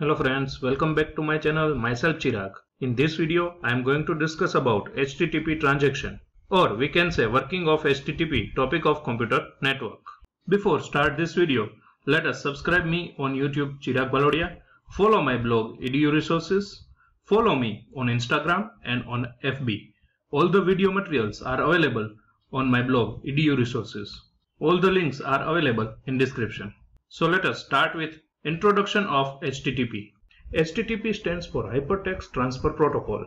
Hello friends, welcome back to my channel, myself Chirag. In this video, I am going to discuss about HTTP transaction or we can say working of HTTP topic of computer network. Before start this video, let us subscribe me on YouTube Chirag Bhalodia, follow my blog edu resources, follow me on Instagram and on FB. All the video materials are available on my blog edu resources. All the links are available in description. So let us start with Introduction of HTTP. HTTP stands for Hypertext Transfer Protocol.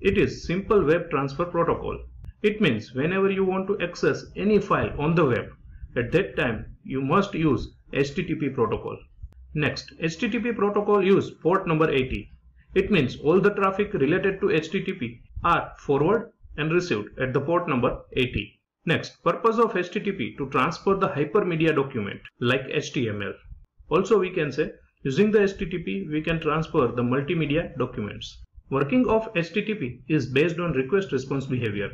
It is Simple Web Transfer Protocol. It means whenever you want to access any file on the web, at that time you must use HTTP protocol. Next, HTTP protocol use port number 80. It means all the traffic related to HTTP are forward and received at the port number 80. Next, purpose of HTTP to transfer the hypermedia document like HTML. Also we can say using the HTTP we can transfer the multimedia documents. Working of HTTP is based on request response behavior.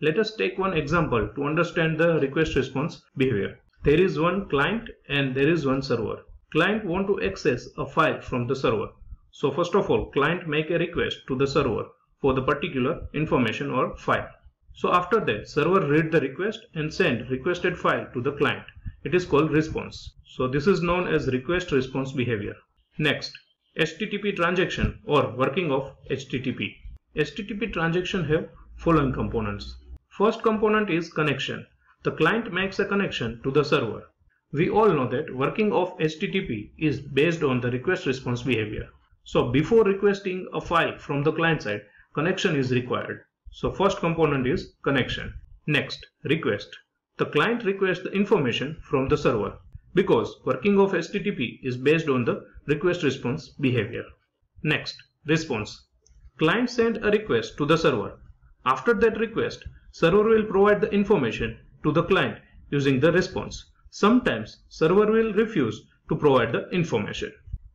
Let us take one example to understand the request response behavior. There is one client and there is one server. Client want to access a file from the server. So first of all client make a request to the server for the particular information or file. So after that server read the request and send requested file to the client. It is called response. So this is known as request response behavior. Next, HTTP transaction or working of HTTP. HTTP transaction have following components. First component is connection. The client makes a connection to the server. We all know that working of HTTP is based on the request response behavior. So before requesting a file from the client side, connection is required. So first component is connection. Next, request. The client requests the information from the server because working of HTTP is based on the request response behavior. Next, response. Client send a request to the server. After that request, server will provide the information to the client using the response. Sometimes server will refuse to provide the information.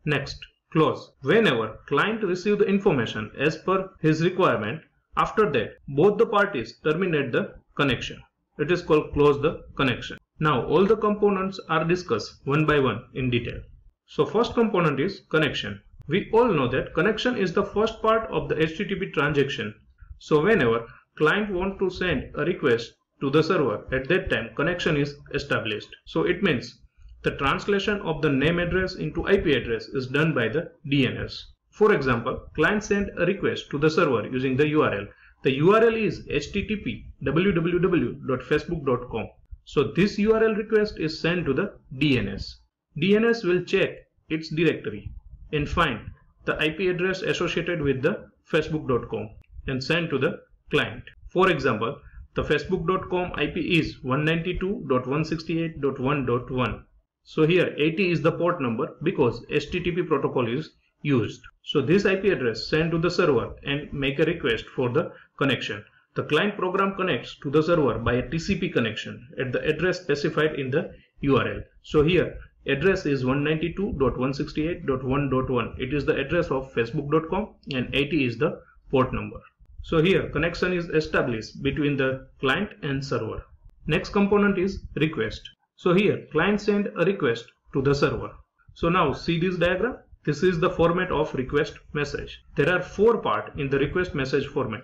Next, close. Whenever client receive the information as per his requirement, after that both the parties terminate the connection. It is called close the connection. Now all the components are discussed one by one in detail. So first component is connection. We all know that connection is the first part of the HTTP transaction. So whenever client want to send a request to the server at that time connection is established. So it means the translation of the name address into IP address is done by the DNS. For example, client send a request to the server using the URL. The URL is http www.facebook.com so this URL request is sent to the DNS. DNS will check its directory and find the IP address associated with the facebook.com and send to the client. For example, the facebook.com IP is 192.168.1.1. So here 80 is the port number because HTTP protocol is used. So this IP address sent to the server and make a request for the connection. The client program connects to the server by a TCP connection at the address specified in the URL. So here address is 192.168.1.1. It is the address of facebook.com and 80 is the port number. So here connection is established between the client and server. Next component is request. So here client send a request to the server. So now see this diagram. This is the format of request message. There are four parts in the request message format.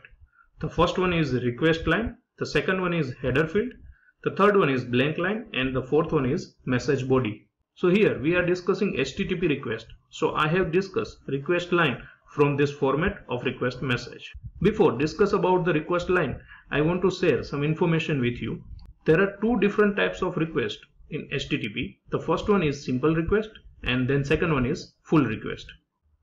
The first one is request line, the second one is header field, the third one is blank line and the fourth one is message body. So here we are discussing HTTP request. So I have discussed request line from this format of request message. Before discuss about the request line, I want to share some information with you. There are two different types of request in HTTP. The first one is simple request and then second one is full request.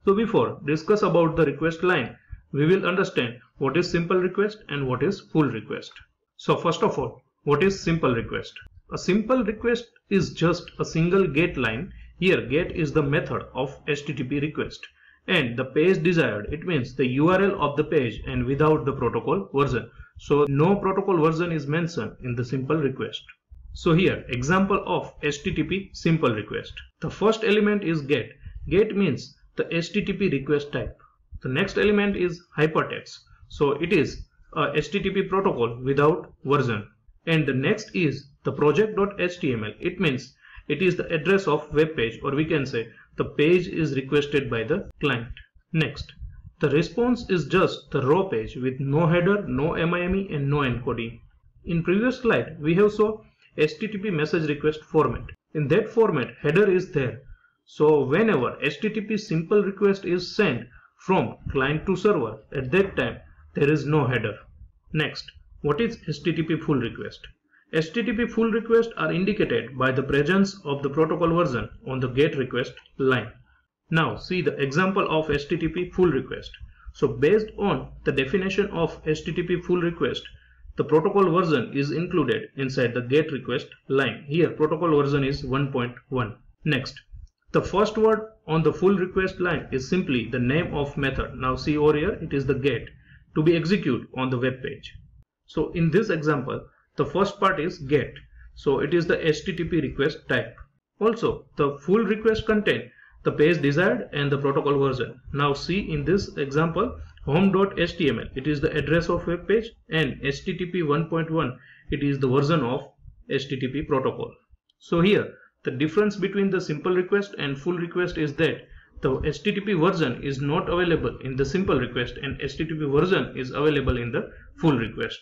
So before discuss about the request line, we will understand what is simple request and what is full request. So first of all, what is simple request? A simple request is just a single GET line. Here GET is the method of HTTP request and the page desired it means the URL of the page and without the protocol version. So no protocol version is mentioned in the simple request. So here example of HTTP simple request. The first element is GET. GET means the HTTP request type. The next element is hypertext. So it is a HTTP protocol without version. And the next is the project.html. It means it is the address of web page or we can say the page is requested by the client. Next, the response is just the raw page with no header, no MIME and no encoding. In previous slide, we have saw HTTP message request format. In that format, header is there. So whenever HTTP simple request is sent from client to server, at that time, there is no header. Next, what is HTTP full request? HTTP full requests are indicated by the presence of the protocol version on the GET request line. Now see the example of HTTP full request. So based on the definition of HTTP full request, the protocol version is included inside the GET request line. Here protocol version is 1.1. Next, the first word on the full request line is simply the name of method. Now see over here it is the GET to be executed on the web page. So in this example, the first part is GET. So it is the HTTP request type. Also, the full request contain the page desired and the protocol version. Now see in this example, home.html, it is the address of web page and HTTP 1.1, it is the version of HTTP protocol. So here, the difference between the simple request and full request is that the HTTP version is not available in the simple request and HTTP version is available in the full request.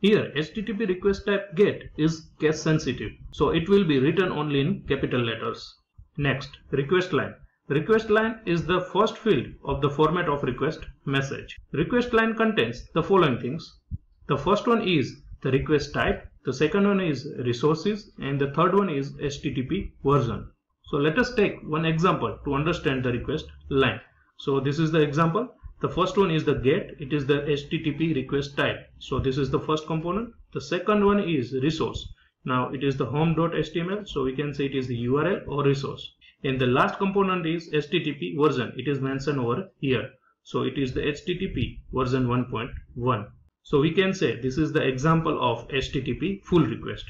Here HTTP request type GET is case sensitive, so it will be written only in capital letters. Next, request line. Request line is the first field of the format of request message. Request line contains the following things. The first one is the request type, the second one is resources and the third one is HTTP version. So let us take one example to understand the request line. So this is the example. The first one is the get, it is the HTTP request type. So this is the first component. The second one is resource. Now it is the home.html, so we can say it is the URL or resource. And the last component is HTTP version. It is mentioned over here. So it is the HTTP version 1.1. So we can say this is the example of HTTP full request.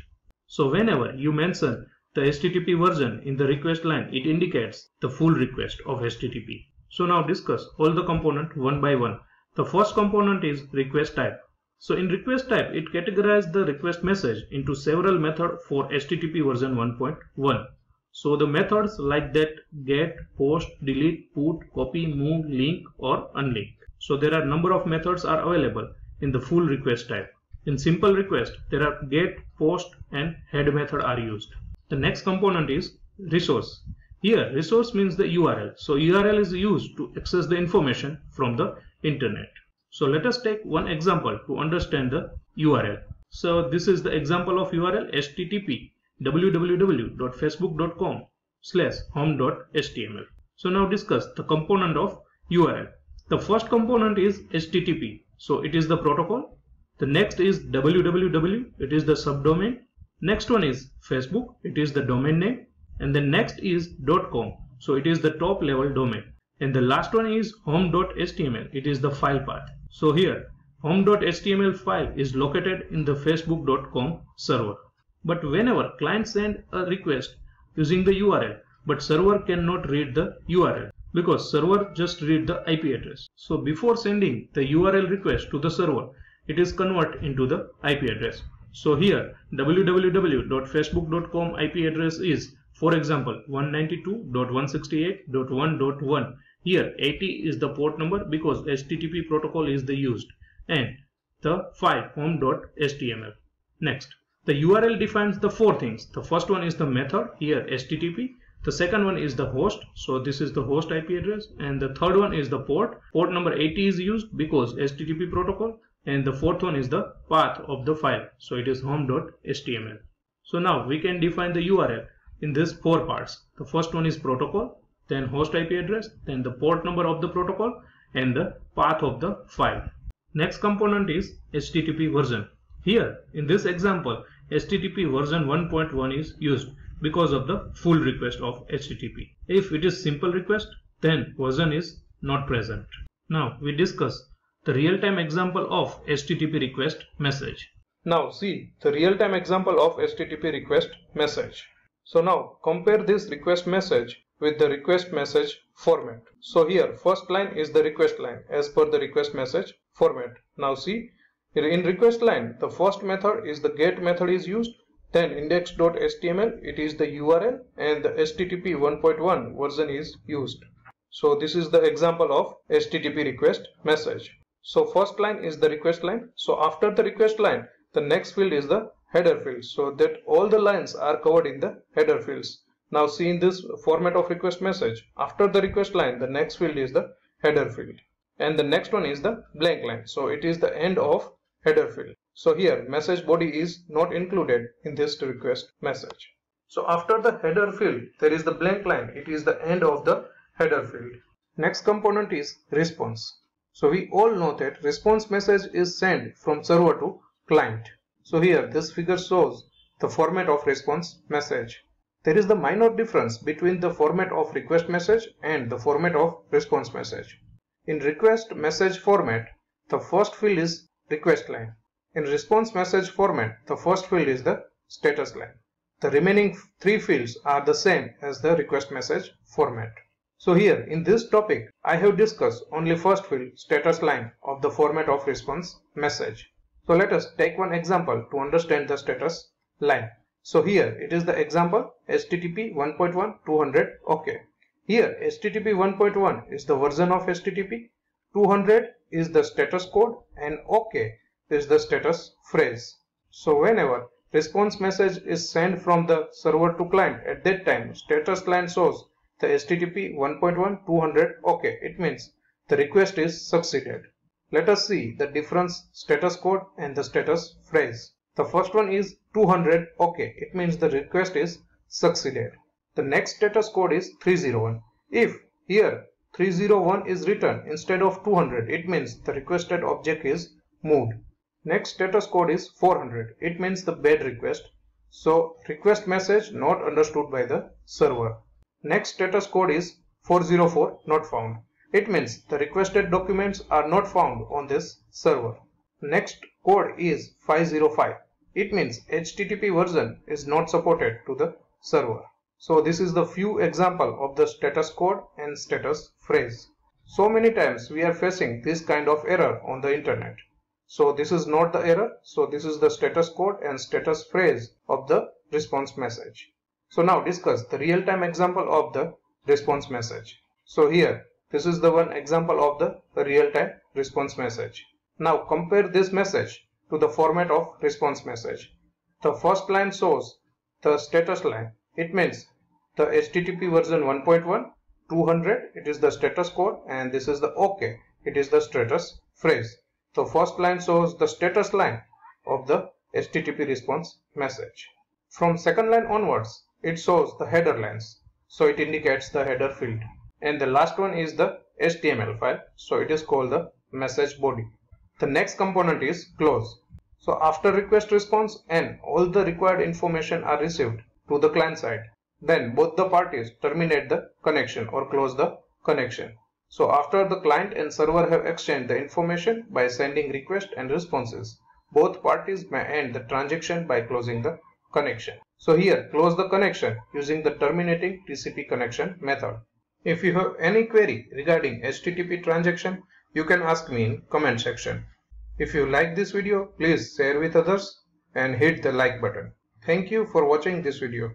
So whenever you mention the HTTP version in the request line, it indicates the full request of HTTP. So now discuss all the component one by one. The first component is request type. So in request type, it categorizes the request message into several methods for HTTP version 1.1. So the methods like that get, post, delete, put, copy, move, link or unlink. So there are number of methods are available in the full request type. In simple request, there are get, post and head method are used. The next component is resource. Here resource means the URL. So URL is used to access the information from the internet. So let us take one example to understand the URL. So this is the example of URL http www.facebook.com slash home.html. So now discuss the component of URL. The first component is HTTP. So it is the protocol. The next is www. It is the subdomain. Next one is Facebook. It is the domain name and the next is .com so it is the top level domain and the last one is home.html it is the file path so here home.html file is located in the facebook.com server but whenever client send a request using the url but server cannot read the url because server just read the ip address so before sending the url request to the server it is convert into the ip address so here www.facebook.com ip address is for example, 192.168.1.1. Here 80 is the port number because HTTP protocol is the used and the file home.html. Next, the URL defines the four things. The first one is the method, here HTTP. The second one is the host, so this is the host IP address. And the third one is the port. Port number 80 is used because HTTP protocol. And the fourth one is the path of the file, so it is home.html. So now we can define the URL in these four parts. The first one is protocol, then host IP address, then the port number of the protocol and the path of the file. Next component is HTTP version. Here in this example HTTP version 1.1 is used because of the full request of HTTP. If it is simple request then version is not present. Now we discuss the real-time example of HTTP request message. Now see the real-time example of HTTP request message. So now compare this request message with the request message format. So here first line is the request line as per the request message format. Now see in request line the first method is the get method is used Then index.html, it is the URL and the HTTP 1.1 version is used. So this is the example of HTTP request message. So first line is the request line. So after the request line, the next field is the header field. So that all the lines are covered in the header fields. Now see in this format of request message, after the request line, the next field is the header field. And the next one is the blank line. So it is the end of header field. So here message body is not included in this request message. So after the header field, there is the blank line. It is the end of the header field. Next component is response. So we all know that response message is sent from server to client. So here this figure shows the format of response message. There is the minor difference between the format of request message and the format of response message. In request message format, the first field is request line. In response message format, the first field is the status line. The remaining three fields are the same as the request message format. So here in this topic I have discussed only first field status line of the format of response message. So let us take one example to understand the status line. So here it is the example HTTP 1.1 200 OK. Here HTTP 1.1 is the version of HTTP, 200 is the status code and OK is the status phrase. So whenever response message is sent from the server to client at that time status client shows the HTTP 1.1 200 OK. It means the request is succeeded. Let us see the difference status code and the status phrase. The first one is 200 OK. It means the request is succeeded. The next status code is 301. If here 301 is written instead of 200, it means the requested object is moved. Next status code is 400. It means the bad request. So request message not understood by the server. Next status code is 404 not found. It means the requested documents are not found on this server. Next code is 505. It means HTTP version is not supported to the server. So this is the few example of the status code and status phrase. So many times we are facing this kind of error on the internet. So this is not the error. So this is the status code and status phrase of the response message. So now discuss the real-time example of the response message. So here, this is the one example of the real-time response message. Now compare this message to the format of response message. The first line shows the status line. It means the HTTP version 1.1, 200, it is the status code and this is the OK, it is the status phrase. The first line shows the status line of the HTTP response message. From second line onwards, it shows the header lines. So it indicates the header field. And the last one is the HTML file. So it is called the message body. The next component is close. So after request response and all the required information are received to the client side, then both the parties terminate the connection or close the connection. So after the client and server have exchanged the information by sending request and responses, both parties may end the transaction by closing the connection. So here close the connection using the terminating TCP connection method. If you have any query regarding HTTP transaction, you can ask me in comment section. If you like this video, please share with others and hit the like button. Thank you for watching this video.